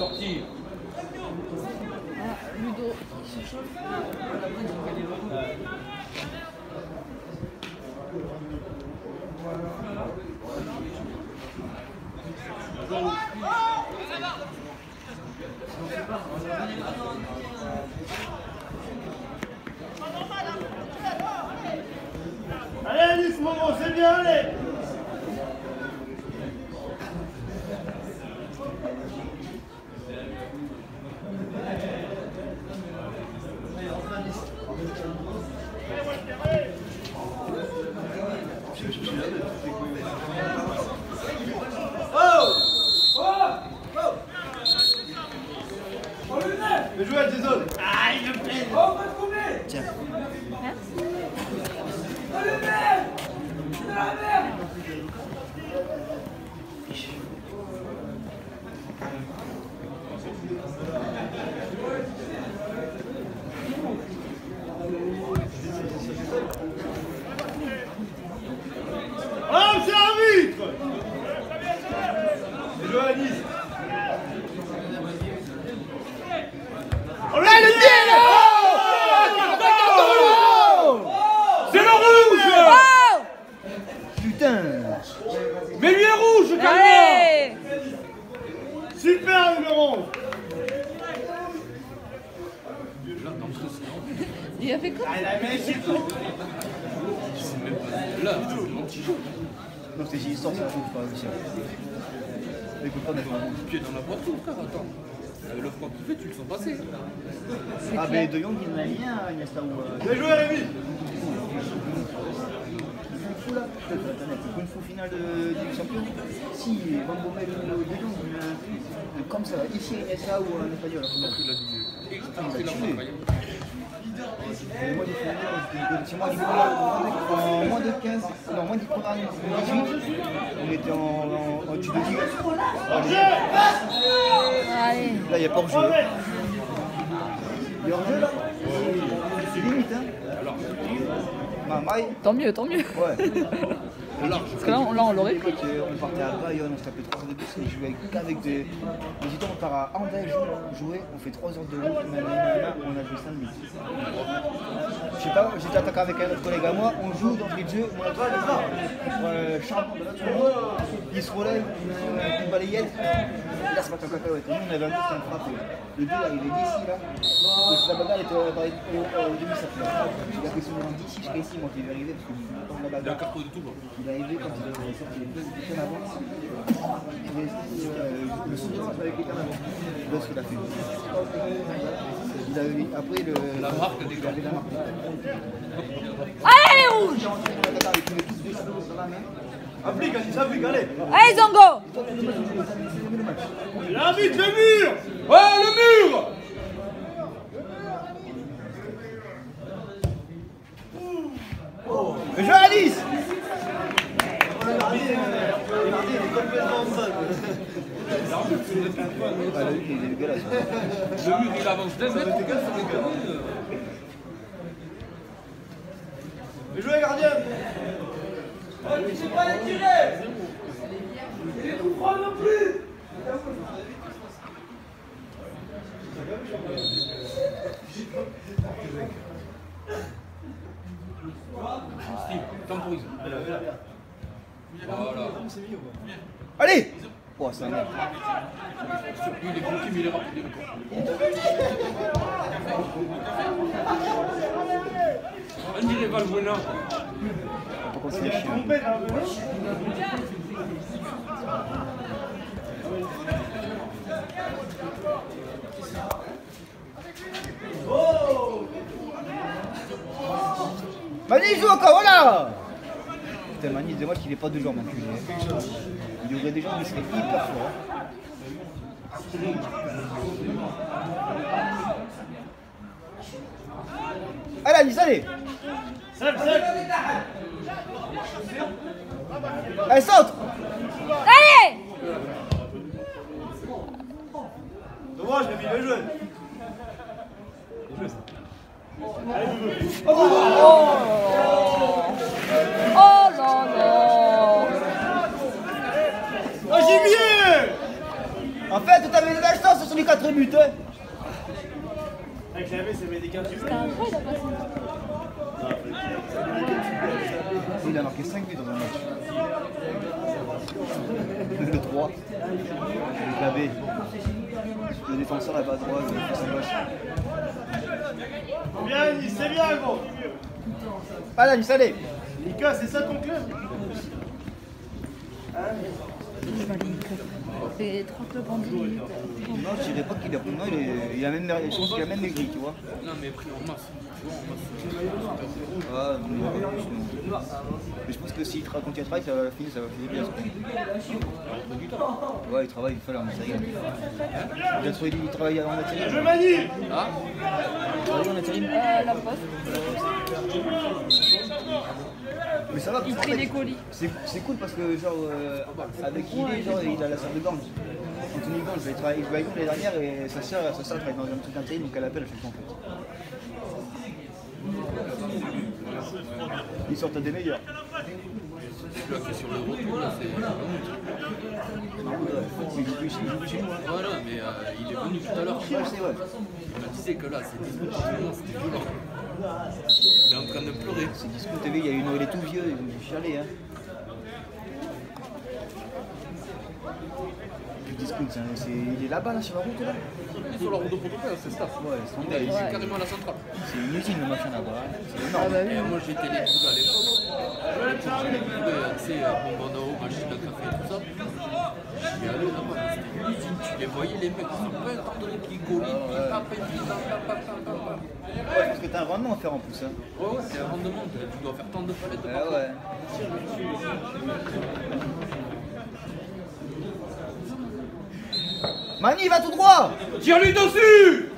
sortir. Ah, Ludo, il se chauffe. Allez, Alice, Momo, c'est bien, allez Mais jouer à Jason Ah, il me plaît Merci. Oh, c'est arbitre Mais jouer à Nice Oh là, le pied C'est le rouge Oh Putain Mais lui est rouge, calme Allez Super numéro Il a fait quoi Là, l'anti-jeu. Non, c'est j'y sors, c'est chaud, pas aussi. Mais il peut pas mettre un. Pied dans la poitrine, frère, attends. Euh, Le froid qu'il fait, tu le sens passer. Ah, mais De Jong, il en a mis un, Iniesta ou. euh, Bien joué, Rémi? Fou là une faux finale des Champions Si, Van Bommel ou De Jong, un- comme ça, ici Iniesta ou un espagnol. Il a dû. Il C'est a là, tué. En moins de 15, non, moins de 18, on était en, en, de 10. Allez Là, il n'y a pas hors-jeu. Il y a hors-jeu là C'est limite, hein Tant mieux, tant mieux. Ouais. Parce que là, on, là, on l'aurait pris. Euh, on partait à Bayonne, on se tapait 3 heures de bus, on jouait qu'avec des. Mais dis on part à Andai jouer, on fait 3 heures de route, on a joué 5 minutes. Je sais pas, j'étais attaqué avec un autre collègue à moi, on joue dans le on a toi les gars, euh, charbon de l'autre monde, il se relève, une, une balayette, là c'est pas qu'un cacahuète, nous on avait un frappe, le deux arrivait d'ici là, et la bagarre était euh, au, au, au demi-cercle. Il a fait son élan d'ici jusqu'à ici, moi qui vais arriver parce que je suis pas dans la Il a carton de tout, quoi. Il est arrivé quand il avait sorti les deux bien avant. Il est euh, le souvenir avec quelqu'un avant. Là, ce qu'il a fait. Il a eu, après, le, La marque des il avait la marque. Allez, rouge Il est rentré dans la il pouvait tous descendre dans la main. Applique, Alice, applique, allez Allez, Zongo Il invite le mur Ouais, le mur Mais je vais à Nice Ah, la lutte, il est dégueulasse. Le mur, il temporise. Voilà. Allez Oh, c'est un merde. Surpris, il est bloqué, mais il est rapide encore. On dirait Valbuena. Faut qu'on se Il fait a chier. trompé dans le vélo Mani joue encore, voilà Putain, Mani, dommage qu'il ait pas de jambes en plus. Il aurait des jambes, il serait hyper fort. hein. Allez, Anis, allez Sac, sac Allez, saute Allez Dommage, Rémi, bien joué Oh En fait, t'avais de la chance sur les 4 buts. Hein. Avec la c'est des 4 C'était un droit, il a passé. Il a marqué 5 buts dans un match. Le 3. Le clavé. Le défenseur est pas droit, le défenseur gauche. Bien, c'est bien, gros. Allez, Nice, allez Nika, c'est ça ton club? C'est 3 clubs en 10 minutes. Non, je dirais pas qu'il a pris. Non, il, est, il a même, je pense qu'il a même maigri, tu vois. Non, mais pris en masse. Tu vois, en masse. Ah, mais, mais je pense que s'il quand il travaille, ça va finir, ça va finir bien. Ouais, il travaille, il fait en Algérie. Il a trouvé du travail en Algérie. Je Mani Ah Il travaille en Algérie. Euh, la poste. Mais ça va, Il qu'en des fait, colis. c'est c'est cool parce que, genre, euh, avec Idé, genre, il a la salle de Gange. Anthony Gange, je travaillé avec lui l'année dernière et sa soeur, sa soeur travaille dans un truc d'intérim, donc elle appelle à chaque fois en fait. Ils sortent des meilleurs. Celui-là qui est sur le retour, là, c'est. Il il. Voilà, mais euh, il est venu tout à l'heure. Je. Il me disait que là, c'était c'était violent. Il est en train de pleurer. C'est Disco TV, il y a une, il est tout vieux, il est chialé. Hein. Le Disco, c'est un- c'est- il est là-bas, là, sur la route, là. Il est sur la route de Portopère, c'est ça. Ouais, c'est est il- Ouais. carrément à la centrale. c'est une usine, le machin là-bas. hein. C'est Ah énorme. bah oui. Et moi, j'étais les boules à l'époque. J'avais trouvé, tu sais, à bonbonneau, machine à café, tout ça. Je suis allé là-bas, c'était une usine. Tu les voyais, les mecs, ils sont de tartelets qui collent, puis pap, et puis Ouais, parce que t'as un rendement à faire en plus. Hein. Ouais, ouais, c'est un rendement. Tu dois faire tant de palettes de Ouais, partout. ouais. Mani, va tout droit Tire-lui dessus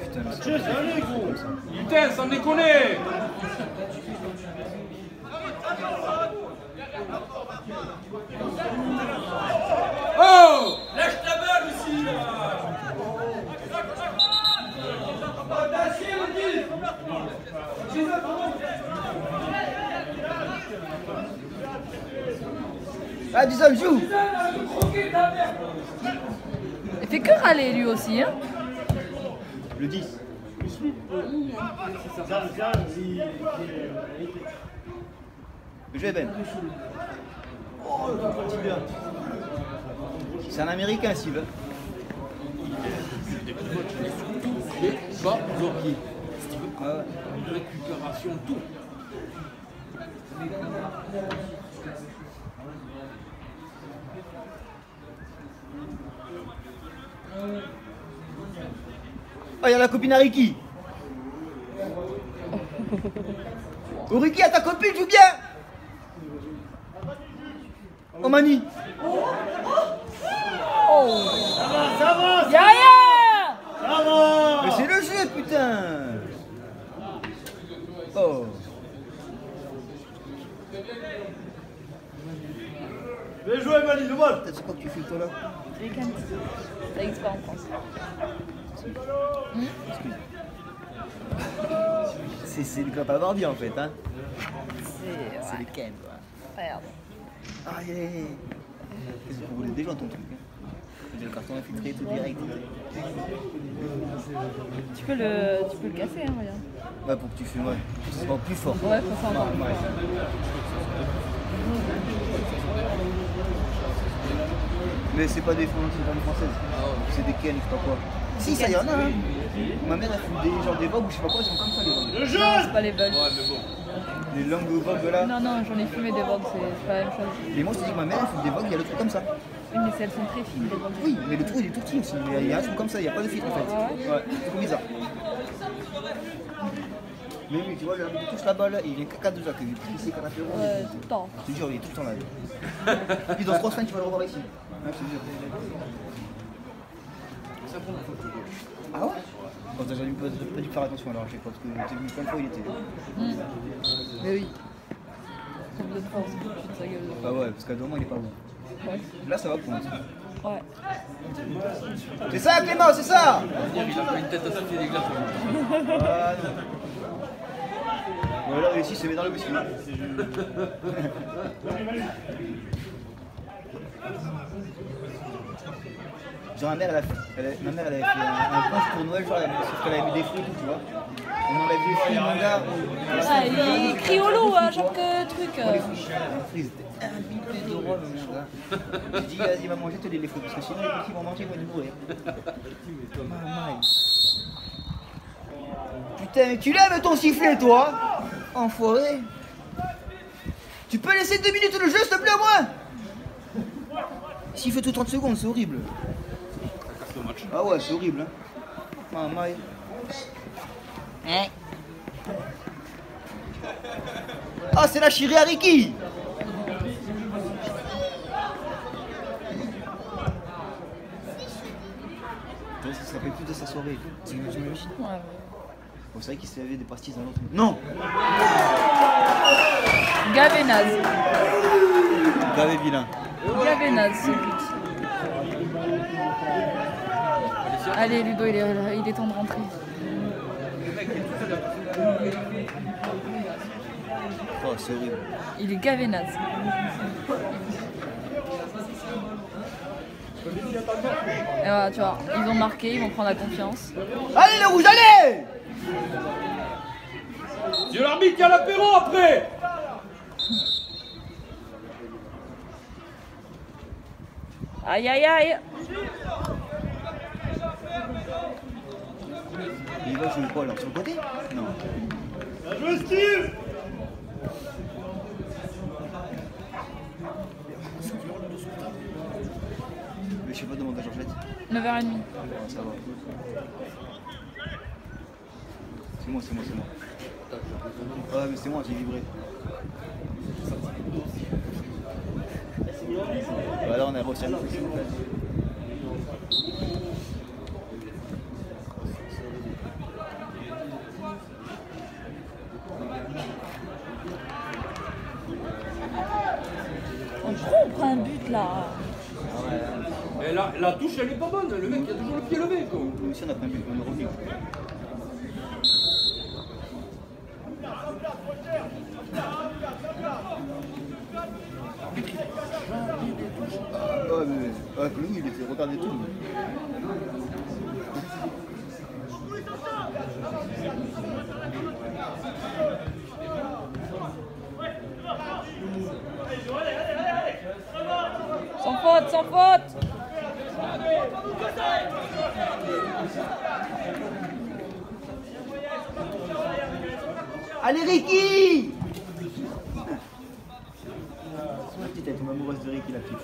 Putain, mais c'est allé, gros Putain, sans déconner Oh Lâche ta balle aussi Ah, Dizon, joue Il fait que râler lui aussi, hein. Le 10. Ça, ça, il... Le jeu est. Oh. C'est un américain, Steve. Et bas, Zorki. Ouais, ouais. Récupération, tout. Oh, il y a la copine à Ricky. Oh, Ricky, à ta copine, joue bien. Oh, Mani. Oh Ça va, ça va, Y'a rien ça va Mais c'est le jeu, putain. Oh. Bien joué, Mani, le bol T'as quoi que tu fais, toi, là? Weekend. Ça existe pas en France. C'est c'est le à Barbie, en fait, hein. C'est. C'est les Ken, quoi. Regarde. Aïe, aïe, aïe. Qu'est-ce que vous voulez déjà ton truc hein le carton infiltré tout direct. Tu peux le, tu peux le casser, hein, regarde. Ouais, pour que tu fumes, ouais. C'est pas plus fort. Ouais, faut s'entendre. Ouais, ouais. Mais c'est pas des fondations françaises. C'est des Ken, je sais pas quoi. Si, ça y en a, hein. Ma mère, elle fume des, genre des vogues ou je sais pas quoi, ils sont comme ça, les vogues. Le jeune c'est pas les bugs. Ouais, mais bon. Les longues vogues, là. Non, non, j'en ai fumé des vogues, c'est c'est pas la même chose. Et moi, je te dis que ma mère, elle fume des vogues, il y a le truc comme ça. Oui, mais elles sont très fines, les vogues. Oui, mais le trou, il est tout petit aussi. Il y a un truc comme ça, il n'y a pas de filtre, en fait. Ah Ouais, c'est trop bizarre. Mais oui, tu vois, il touche là-bas, là, il est caca déjà, que ici, quand apéro. Ouais, tout le temps. Je te jure, il est tout le temps là. Puis dans trois semaines, tu vas le revoir ici. Ouais, je te jure. Ah ouais Bon, t'as jamais pas, pas dû faire attention alors, j'ai pas, parce que t'es venu plein de fois, il était. Mais oui. De de sa gueule. Bah ouais, parce qu'à deux mois, il est pas bon. Ouais. Là, ça va pour moi. Ouais. C'est ça, Clément, c'est ça il a pas une tête à sauter des glaces. Ah non. Alors, ici, il se met dans le whisky. Genre ma mère, elle a fait, elle a- ma mère elle avait fait un, un punch pour Noël, genre, elle- sauf qu'elle avait mis des fruits et tout, tu vois. On enlève les fruits, on- Ah, il crie au loup chaque euh, truc. Les fruits, les fruits, c'était imbibé de rhum, mon gars. J'ai dit, vas-y, va manger tous les fruits, parce que sinon les petits vont manger, ils vont être bourrés. Maman. Putain, mais tu lèves ton sifflet, toi Enfoiré Tu peux laisser deux minutes le jeu, s'il te plaît, au moins? S'il fait tout 30 secondes, c'est horrible. Ça casse le match. Ah ouais, c'est horrible, hein. Maman. Hein Ah, c'est la Chiri Ariki Ça se rappelle plus de sa soirée. Tu m'imagines Ouais. Bon, c'est vrai qu'il s'est lavé des pastilles dans l'autre. Non Gavé naze. Grave vilain. Gavé naze ce but. Allez Ludo, il est, il est temps de rentrer. Oh, c'est horrible. Il est gavé naze. Et voilà, tu vois, ils ont marqué, ils vont prendre la confiance. Allez, le rouge, allez Dieu l'arbitre, il y a l'apéro après Aïe aïe aïe Il va jouer quoi alors Sur le côté? Non. Bien joué, Steve Mais je sais pas demander à Georgette. 9h30. Ah, ça va. C'est moi, c'est moi, c'est moi. Ouais, mais c'est moi, j'ai vibré. Voilà, on est reçu. On prend, on prend un but là. Et la, la touche, elle est pas bonne. Le mec, il a toujours le pied levé. Quoi. Nous aussi, on a pris un but, on est revenu. Il était retardé tout. Sans faute, sans faute Allez, Ricky La petite, elle tombe amoureuse de Ricky, la petite.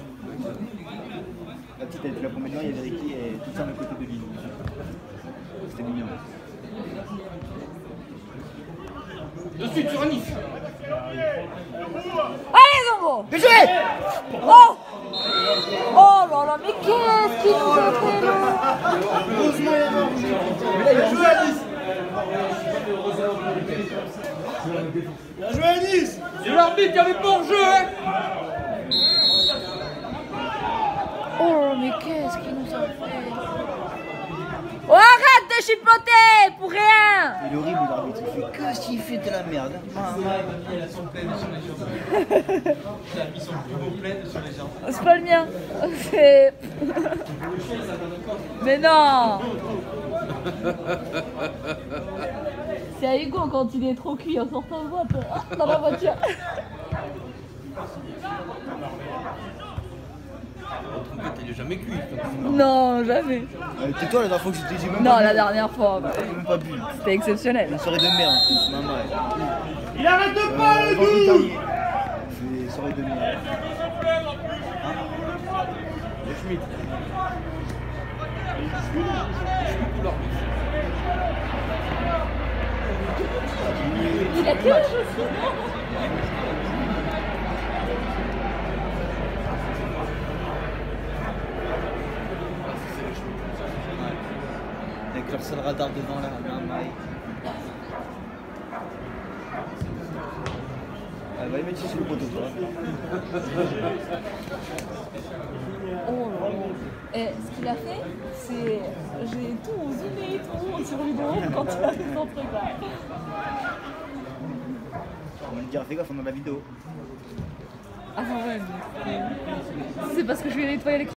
La petite, elle était là pour maintenant, il y avait Ricky et tout ça à côté de lui. C'était mignon. De suite sur un if. Allez Zongo Bien joué Oh Oh là là, mais qu'est-ce qu'il nous a fait là Bien joué, Bien joué, Alice Dieu l'arbitre, y avait pas hors-jeu. Hein Oh mais qu'est-ce qu'il nous a fait Oh arrête de chipoter pour rien Il est horrible l'arbitre, il fait que s'il fait de la merde. Ah, C'est pas le mien. C'est. Mais non C'est à Hugo quand il est trop cuit en sortant de boîte ah, dans la voiture. Trompette, il est jamais cuit. Non, jamais. Euh, Tais-toi la dernière fois que j'étais j'ai même Non, pas la bu. dernière fois, J'ai même pas bu. c'était exceptionnel. Une soirée de merde en plus, maman. Il arrête pas, Euh, le vendredi coup dernier. C'est soirée de merde. Le Schmitt. Il a quel âge? Leur seul radar devant là. Elle va les mettre sur le poteau, toi. Oh là là. Et ce qu'il a fait, c'est. J'ai tout zoomé et tout sur vidéo quand il a fait son truc là. On va me dire, fais gaffe, on a la vidéo. Ah ouais, mais- C'est parce que je lui ai nettoyé l'écran.